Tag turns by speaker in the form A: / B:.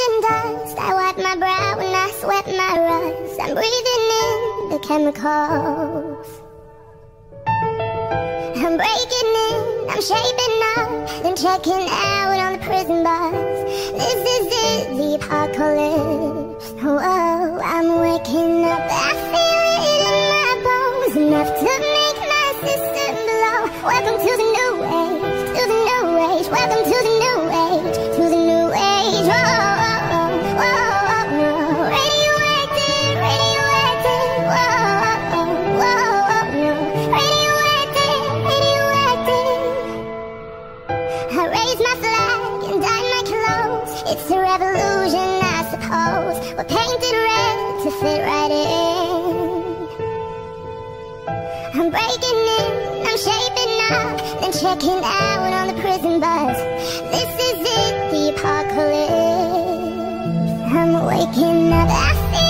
A: and dust. I wipe my brow and I sweat my rust. I'm breathing in the chemicals. I'm breaking in, I'm shaping up, then checking out on the prison bus. This is it, the apocalypse. Whoa, I'm waking up, I feel it in my bones, enough to make my system blow. Welcome to raise my flag and dye my clothes. It's a revolution, I suppose. We're painted red to fit right in. I'm breaking in, I'm shaping up, then checking out on the prison bus. This is it, the apocalypse. I'm waking up. I